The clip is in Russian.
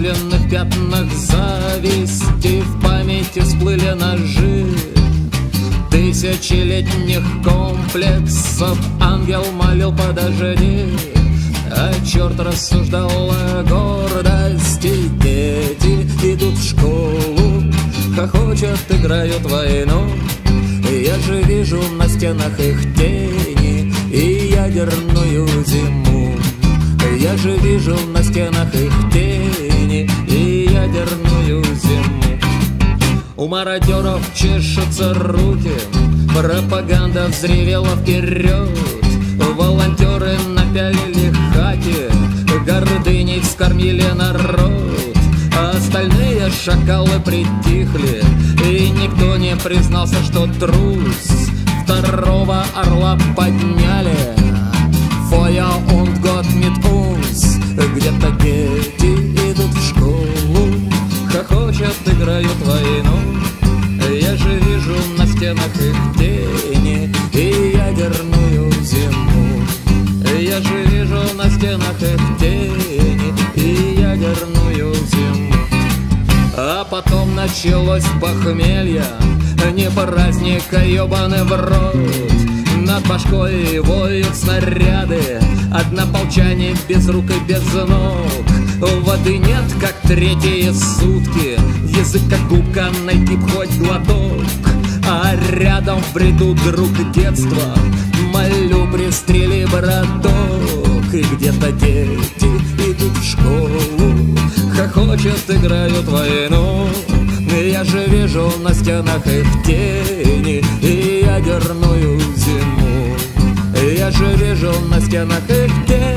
Масляных пятнах зависти В памяти всплыли ножи Тысячелетних комплексов. Ангел молил подожди А черт рассуждал о гордости. Дети идут в школу Хохочут, играют войну. Я же вижу на стенах их тени И ядерную зиму. Я же вижу на стенах их тени ядерную зиму у мародеров чешутся руки Пропаганда взревела вперед. Волонтеры напялили хаки Гордыней вскормили народ. А остальные шакалы притихли И никто не признался, что трус Второго орла подняли. Фоя Играют войну. Я же вижу на стенах их тени И ядерную зиму. Я же вижу на стенах их тени И ядерную зиму. А потом началось похмелье Не праздник, а ебаный в рот. Над башкой воют снаряды Однополчане без рук и без ног. Воды нет, как третьи сутки Как губка, найти б хоть глоток? А рядом в бреду друг детства Молю, пристрели браток. И где-то дети идут в школу Хохочут, играют войну. Я же вижу на стенах их тени И ядерную зиму Я же вижу на стенах их тени